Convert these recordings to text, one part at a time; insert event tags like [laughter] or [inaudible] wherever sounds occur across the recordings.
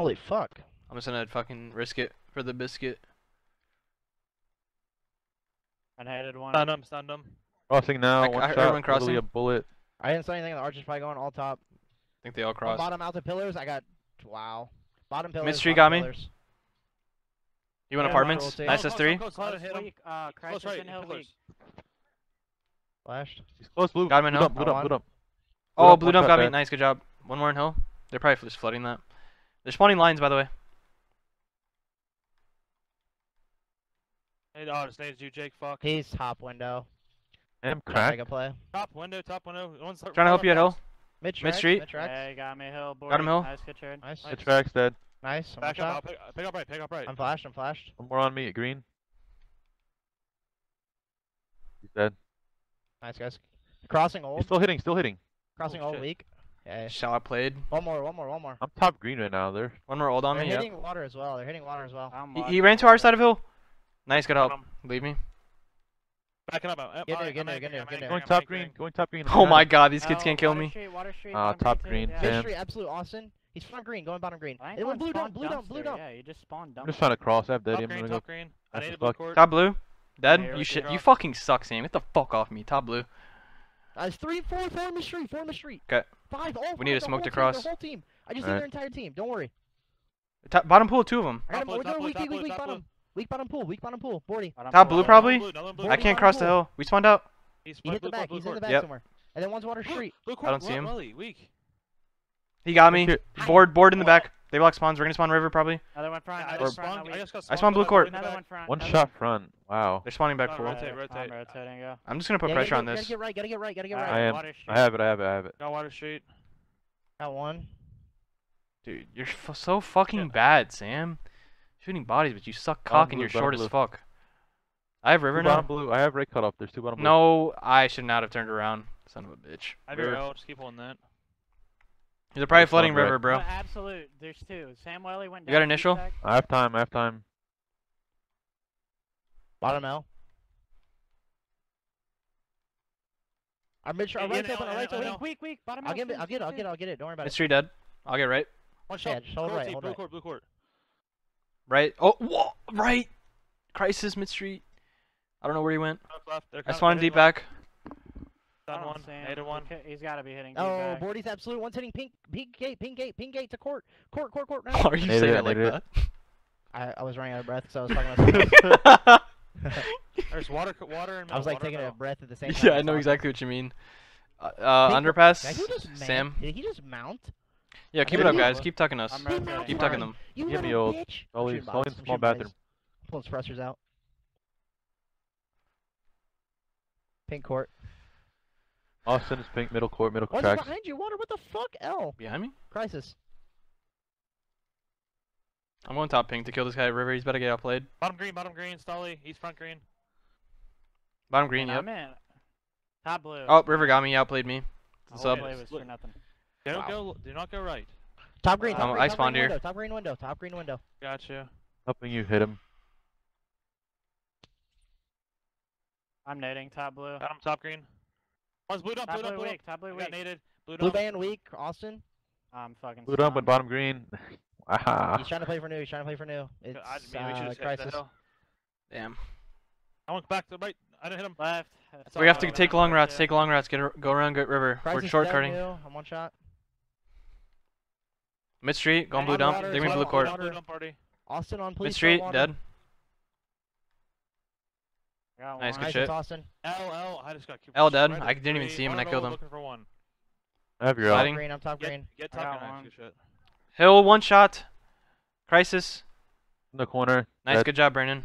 Holy fuck. I'm just gonna fucking risk it for the biscuit. I hated one. Stunned him, stunned him. Crossing now. I- one I heard shot. one literally crossing. a bullet. I didn't say anything. The archer's probably going all top. I think they all On crossed. bottom out the pillars, I got wow. Bottom pillars. Mid-street bottom got me. pillars. You want Yeah, apartments? rotate. Nice Close, as close, three. close, Close close, hit him. weak. Uh, Close right, and hill pillars. Flashed. He's close blue. Got him in blue hill. dump, blue dump, blue dump. Oh, blue one dump got me. Nice, good job. One more in hill. They're probably just flooding that. They're spawning lines, by the way. Hey, oh, just needed you, Jake. Fuck. He's top window. I'm to crack. Make play. Top window, top window. One's Trying to help you at hill. Mid Mid street. Mid tracks. Yeah, you got me hill. Board. Got him hill. Nice, good trade. Nice. The track's dead. Nice. I'm Back on up, I'll top. pick, pick up right, pick up right. I'm flashed. I'm flashed. One more on me at green. He's dead. Nice guys. Crossing He's still hitting, still hitting. Crossing Oh, old shit. weak. Yeah. Shot played. One more. One more. One more. I'm top green right now. There. One more old on They're me. Yep. hitting water as well. They're hitting water as well. He, he ran to our side of hill. Nice, good help. Leave me. Backing up. uh, Get alright, there, I'm get there, get there, get there. Going top green. Going top green. Oh my God. god, these kids Oh, can't kill me. Water Street, Ah, bottom top green, too, green, yeah. Sam. Street. Absolute Austin. He's front green. Going bottom green. It went blue spawn dump. Blue dump. Blue dumpster, dump. Yeah, you just spawned down. I'm just trying to cross. I have dead. Top I'm green, top green. I That's need the blue fuck. court. Top blue. Dead. Yeah, You shit. You fucking suck, Sam. Get the fuck off me. Top blue. Uh, it's three, four, four in the street. Four in the street. 'Kay. Five. All We need five, to the smoke whole to team, cross. The whole team. I just Alright. need their entire team. Don't worry. Top, bottom pool, two of them. Top him. We're top doing weak, weak, weak, weak top bottom. Weak bottom pool. Weak bottom pool. Bordy. Bottom Top blue, probably? Blue, another blue. Board I can't bottom cross the hill. We spawned out. He's He hit the back. court, He's in the back Yep. somewhere. And then one's water street. Blue I don't see him. Weak. He got me. Board, board in the back. They block spawns. We're gonna spawn river probably. Another one front. I Another just front. spawned. I just got I spawned blue spawned court. Another one front. One shot front. Wow. They're spawning back Oh, full. rotate, rotate. I'm rotating, go. I'm just gonna put Yeah, pressure gotta on this. Gotta get right. Gotta get right. Gotta get right. I am. I have it. I have it. I have it. Got Water Street. Got one. Dude, you're f- so fucking Yeah. bad, Sam. Shooting bodies, but you suck Bottom cock and you're bottom short as fuck. I have river Two bottom now. blue. I have red cut off. There's two bottom blue. No, I should not have turned around. Son of a bitch. I have River. your L. Just keep holding that. They're probably Just flooding on red. river, bro. Oh, absolute. There's two. Sam Welly went down. You got down, initial? I have time. I have time. Bottom L. Our mid Yeah, our right's yeah, open. Our no, right's no, open. no. Weak, weak, weak. Bottom I'll out, give it. I'll get it. I'll get it. I'll get it. Don't worry about Mid it. street dead. I'll get right. One Yeah, shot. just hold Court right, hold blue right. court, blue court. Right. Oh, whoa, right. Crisis mid street. I don't know where he went. Left, left. They're I coming, spawned they're deep left. back. I Done don't one. see him. Nated He one. ca- He's got to be hitting Oh, back. Bordy's absolute. One's hitting pink. Pink gate. Pink gate. Pink gate to court. Court. Court. Court. Now. [laughs] are you Made saying it, it like made it. I, I was running out of breath, so I was talking [laughs] myself. [laughs] There's water, water, and I was like water, taking a breath at the same time. yeah, I know exactly what you mean. Uh, uh underpass. Just? Sam. Did he just mount? Yeah, keep it up, guys. Keep tucking us. I'm He rotating. mounted Keep tucking them. You Give me old. bitch. All I'm these- shooting all bots, in small shooting bodies. bathroom. Pulling suppressors out. Pink court. Austin is pink. Middle court. Middle What's tracks. behind you? Water. What the fuck? L. Behind me? Crisis. I'm going top pink to kill this guy at river. He's about to get outplayed. Bottom green, bottom green, Stolly. He's front green. Bottom green, yeah. yep. I'm in. Top blue. Oh, river got me. He Outplayed me. The Sub. whole was for nothing. Don't Wow. go. Do not go right. Top green. Top Um, green. I top spawned green here. window. Top green window. Top green window. Gotcha. Helping you hit him. I'm nading top blue. Got him top green. One's blue dump, blue dump, blue blue weak. dump. Top blue I got weak. naded. Blue Blue band weak. Austin. I'm fucking. Blue dump stunned. and bottom green. [laughs] Wow. He's trying to play for new. He's trying to play for new. It's I, maybe uh, just hit the crisis. Damn. I went back to the right. I didn't hit him. Left. That's We have to got. take long routes. Yeah. Take long routes. Get go around good river. Crisis We're is shortcutting. new. I'm one shot. Mid street. Going blue dump. water, Give me blue court. water. Blue dump party. Austin on police. Mid street. Dead. Got Nice, one. good Nice, shit. Austin. L, L. I just got killed. L dead. Right I didn't even see him and I killed low, him. Looking for one. I have your Top Sliding. green. I'm top green. Get, get top green. one. Good shit. Hill one shot. Crisis. In the corner. Nice. Dead. Good job, Brandon.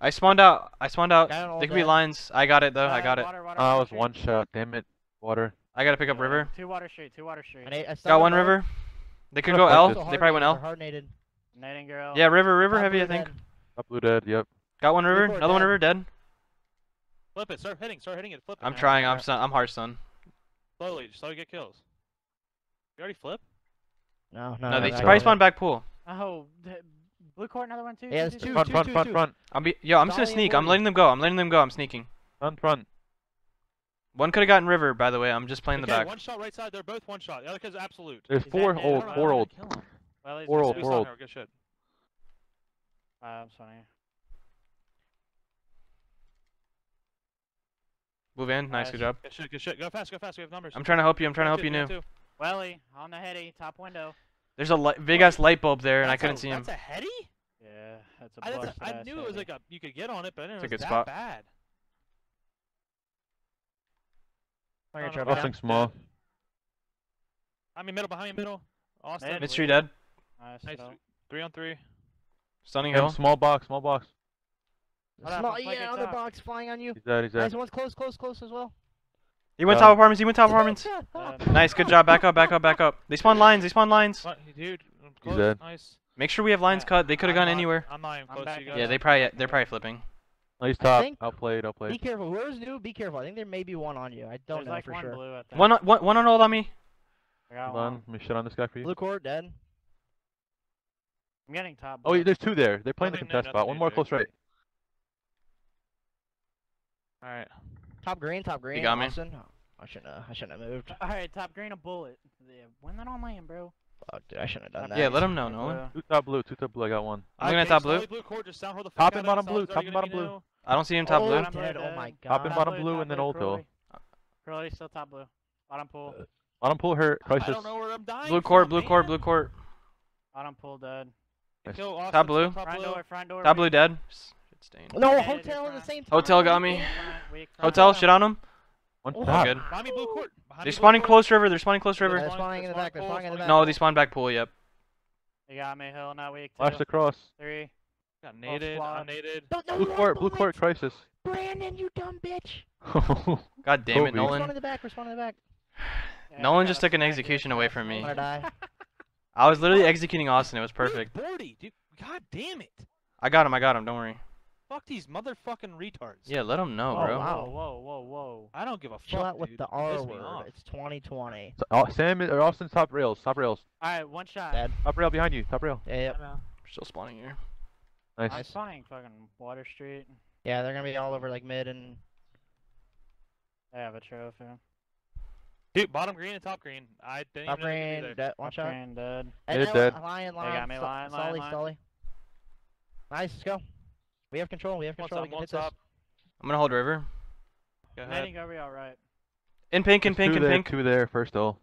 I spawned out. I spawned out. Got it all They could be lines. I got it though. I Uh, got it. Water, water, Oh, I was one shot. Damn it. Water. I gotta pick up river. Two water street. Two water street. And I, I Got one river. They could go L. They probably went L. Hard naded. Nading girl. Yeah, river, river heavy. I think. dead. Blue dead. Yep. Got one river. Another one river dead. Flip it. Start hitting. Start hitting it. Flip it. I'm man. trying. I'm Yeah. stun. I'm hard stun. Slowly. Just slowly get kills. You already flip? No, no. No, they probably no. spawn back pool. Oh, the- blue court. Another one too. Yeah, two, two, two, Front, two, front, two, front, two. front. I'm be. Yo, I'm just gonna sneak. I'm letting them go. I'm letting them go. I'm sneaking. Front, front. One could have gotten river, by the way. I'm just playing the back. one shot right side. They're both one shot. The other kid's absolute. There's Is that four dead? old. I don't Four old. Kill him. Well, he's World, missing. Who's on world. here? Good shit. Uh, I'm sorry. Blue van, nice, Nice. good job. Good shit. Good shit. Go fast. Go fast. We have numbers. I'm trying to help you. I'm trying to help Two, you new. have. Welly on the heady, top window. There's a li- big ass light bulb there, and I couldn't a- see him. That's a heady. Yeah, that's a I, that's busted a, I ass knew it was like a you could get on it, but I didn't know It's a it was good that spot. bad. I'm No, gonna no, drop no. down. Small. I mean, middle behind me, middle. Austin. Mid. Mid street dead. Nice. Nice. Three on three. Stunning Him, hill. small box, small box. What Small, happened? Flank yeah, it other box flying on you. He's dead, he's dead. Nice one's close, close, close as well. He went Down. top apartments. He went top apartments. Uh, Nice, good job. Back up, back up, back up. They spawn lines. They spawn lines. What, dude? I'm dead. Nice. Make sure we have lines Yeah, cut. They could have gone not- anywhere. I'm not even close to you guys. Yeah, they probably they're probably flipping. Oh, he's top. think- Outplayed, Be careful. Whoever's new, be careful. I think there may be one on you. I don't There's know like for one sure. blue at the One on, one, one on hold on me. I got Hold one. on, let me shit on this guy for you. Blue court dead. I'm getting top. Oh, yeah, there's two there. They're playing the contest nothing spot. One more close right. All right. Top green, top green. You got me. Austin. I shouldn't have. I shouldn't have moved. All right, top green a bullet. Yeah, win that on lane, bro. Fuck, dude. I shouldn't have done that. Yeah, let him know, green, Nolan. blue. Two top blue, two top blue. I got one. I'm looking at top blue. Solid blue court, just sound the Top out and bottom blue, top and bottom blue. I don't see him top oh, blue. Bottom dead. Oh my god. Top and bottom blue, and then old hill. Curly. Curly still top blue. Bottom pool. Uh, bottom pull her. I don't know where I'm dying Blue court, blue court, blue court. Bottom pool dead. Nice. Top blue. Top blue. door, front door. Top blue dead. S- Shit stained. No, Yeah, hotel you're at the same time. Hotel got me. court. Front, weak front. Hotel, shit on him. One Oh, good. Blue court. They're spawning close river. They're spawning close Yeah, river. They're spawning in the spawn back, they're pool, spawning in the spawn back. No, they spawned back pool. Yep. They got me, hill, not weak. Flash Two, across. three. Got naded. flawed. I'm naded. Don't, no, Blue wrong court, blue bullet. court, crisis. Brandon, you dumb bitch. [laughs] God damn it, Kobe. Respond Nolan. in the back. Respond in the back. Yeah, Nolan just took an execution away from me. I'm gonna die. I was literally executing Austin. It was perfect. Forty, dude. God damn it. I got him. I got him. Don't worry. Fuck these motherfucking retards. Yeah, let him know, Oh, bro. wow. Whoa, whoa, whoa, whoa. I don't give a fuck. Chill out with dude. the R word. off. It's 2020. So, uh, Sam or Austin's top rails. Top rails. All right, one shot. Dead. Top rail behind you. Top rail. Yeah, yep. Still spawning here. Nice. I'm spawning fucking Water Street. Yeah, they're gonna be all over like mid and They have a trophy. Dude, bottom green and top green. I didn't top even know they could green. do that. Dead. One Top shot. green dead. And Mid then dead. Lion, They lion. got me, lion, lion, Sully, lion. Sully. Nice. Let's go. We have control. We have control. top, we can one hit this. top. I'm gonna hold river. Go ahead. Netting over all right. In pink, in pink, two in there, pink. Two there. First hill.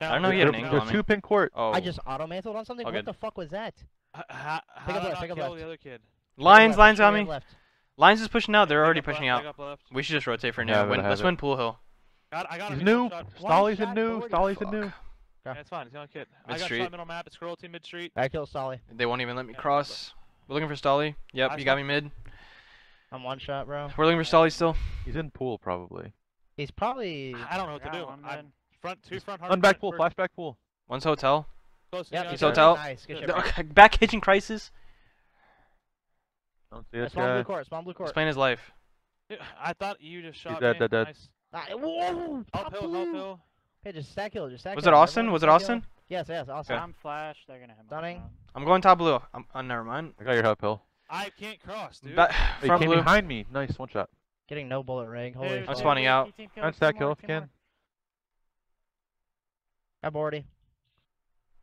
I don't know Down, he had an angle There's on me. two pink court. Oh. I just auto mantled on something. All what good. the fuck was that? H- How, how Pick up left, pick up left. the other kid? Lines, Left, lines straight on me. Left. Lines is pushing out. They're already pushing out. pick up left. We should just rotate for now. have it, Win, I let's win pool hill. God, I got He's new. One shot. Stolly's shot in new. forward, Stolly's in new. Yeah, it's fine. It's not a kid. I got street. shot middle map. It's scroll team mid street. I killed Solly. They won't even let me Yeah, cross. We're looking for Stolly. Yep, I you got me mid. I'm one shot, bro. We're looking for Stolly still. He's in pool probably. He's probably. I don't know what to Got do. one I'm front two front hard. One back pool. first- Flashback pool. One's hotel. Close to Yep. He's hotel. Nice. Good shit. [laughs] Back kitchen crisis. Don't see this Small blue court. Small blue court. playing his life. Dude, I thought you just shot dead, me. dead, dead. Nice. Whoa! Top Help hill, help hill. Hey, just stack kill. Just stack Was it Austin? Was it. Austin? Yes, yes, Austin. Okay. I'm flash. They're gonna hit me. Stunning. I'm going top blue. I'm, uh, never mind. I got your top hill. I can't cross, dude. Ba- He front came blue. behind me. Nice. One shot. Getting no bullet ring. Holy Dude, fuck. spawning out. two team Try and kills, stack kill more, if you two more. can. Got boardy.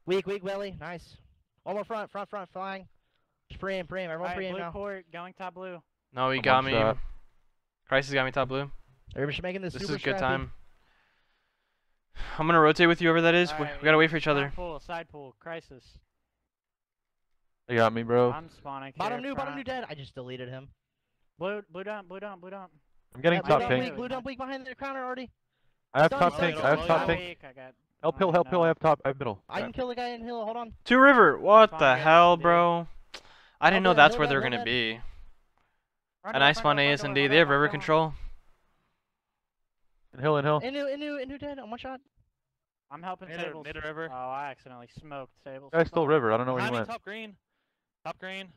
Weak, weak, Willie. Nice. One more front, front, front, flying. Just pre-aim, pre-aim. Everyone Alright, pre-aim blue now. court going top blue. No, he I'm got me. shot. Crisis got me top blue. Everybody making this, This super is a good scrappy. time. I'm gonna rotate with you, whoever that is. We, Alright, we gotta wait for each side other. Pool, side pool, crisis. They got me, bro. I'm spawning. Bottom here, new, bottom new dead. I just deleted him. Blue, blue dump, blue dump, blue dump. I'm getting Yeah, blue top dump pink. weak, blue dump weak behind the counter already. I have Done, top pink. I have top pink. I got. Help hill, help hill. I have top. I have middle. I can kill the guy in hill. Hold on. Two river. What Spawn the guys, hell, dude. bro? I didn't know that's where they're gonna be. And I front spawned door, front ASMD. They have river front door. control. In hill, in hill. Inu, Inu, Inu dead. On one shot. I'm helping Mid or- tables. mid river. Oh, I accidentally smoked tables. Guy's still river. I don't know where he Behind me, went. top green. Top green.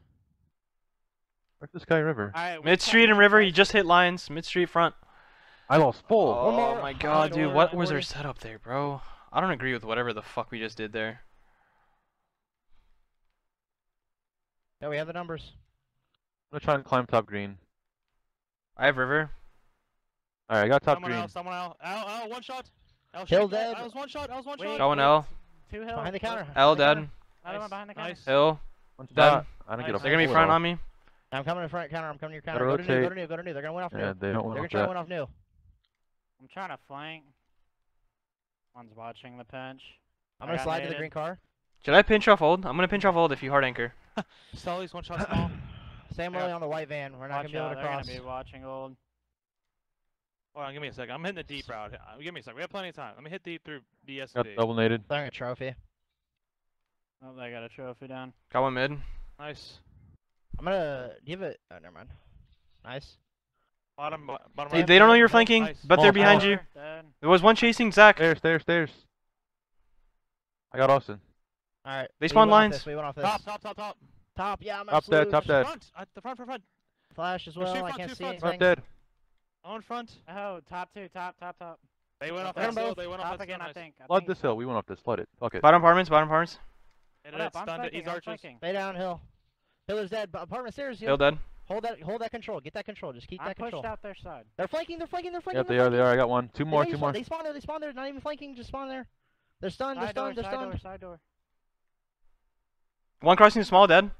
Where's this guy river? Alright, Mid street and river. He just hit lines. Mid street front. I lost full. Oh more. my god, dude. What was our setup there, bro? I don't agree with whatever the fuck we just did there. Yeah, we have the numbers. I'm gonna try and climb top green. I have river. Alright, I got top green. someone green. else, someone else. L, L, one shot. L Hill shot. dead. L was one shot. L was one Wait, shot. Oh, Going wait, L. Two hill. Behind the counter. L dead. counter. Another one behind the counter. nice. Hill. One Done. spot. I don't get a They're gonna be front on me. I'm coming to front counter. I'm coming to your counter. Gotta Go to new. Go to rotate. new. Go to new. They're gonna win off new. Yeah, they don't They're gonna try to win off new. I'm trying to flank. One's watching the pinch. I'm gonna slide to the green car. Should I pinch off old? I'm gonna pinch off old if you hard anchor. [laughs] Sully's one shot small. Sam I on the white van. We're not gonna be able out, to they're gonna be watching old. Hold on, give me a second. I'm hitting the deep route. Uh, Give me a second. We have plenty of time. Let me hit deep through Got BSV. double naded. Throwing a trophy. Oh, they got a trophy down. Got one mid. Nice. I'm gonna give it. Oh, never mind. Nice. Bottom, bottom They, right. they don't know you're flanking, Nice. but they're behind you. Dead. There was one chasing Zach. Stairs, stairs, stairs. I got Austin. All right. They we spawned off lines. this, We went off this. Top, top, top, top. Top, Yeah, I'm Top dead, top dead. Front. At the front, front, front. Flash as well. two I can't two see front. Front anything. dead. On front. Oh, top two, top, top, top. They went off Hit 'em that hill. They went off Top that again. I think. I Flood think this hill. We went off this. Flood it. Fuck it. Bottom apartments. Bottom apartments. Hit Hold it. up, I'm Stunned it. flanking, East I'm arches. flanking. Stay down hill. Hill is dead. but Apartment stairs. Hill dead. Hold that. Hold that control. Get that control. Just keep I'm that pushed out their side. They're flanking. They're flanking. They're flanking. Yep, they're they are. flanking. They are. I got one. Two more. Two more. They spawn there. They spawn there. Not even flanking. Just spawn there. They're stunned. They're stunned. They're side door, stunned. side door. One crossing small dead.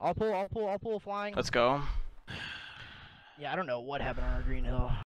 I'll pull. I'll pull. I'll pull. Flying. Let's go. Yeah, I don't know what happened on our green hill.